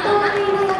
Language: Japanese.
担い係の